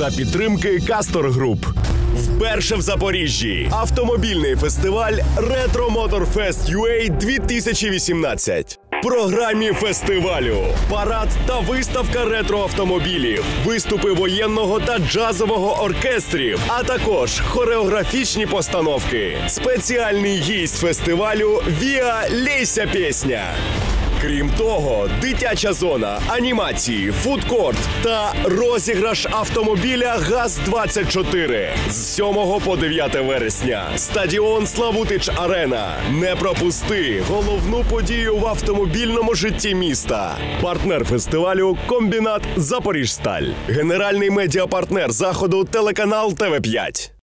за підтримки Кастор Груп. Вперше в Запоріжжі автомобільний фестиваль Ретро Моторфест UA 2018. Програмі фестивалю парад та виставка ретроавтомобілів, виступи воєнного та джазового оркестрів, а також хореографічні постановки. Спеціальний гість фестивалю Віа Лейся Пісня. Крім того, дитяча зона, анімації, фудкорт та розіграш автомобіля ГАЗ-24 з 7 по 9 вересня. Стадіон Славутич Арена. Не пропусти головну подію в автомобільному житті міста. Партнер фестивалю Комбінат Запоріжсталь. Генеральний медіапартнер заходу телеканал ТВ5.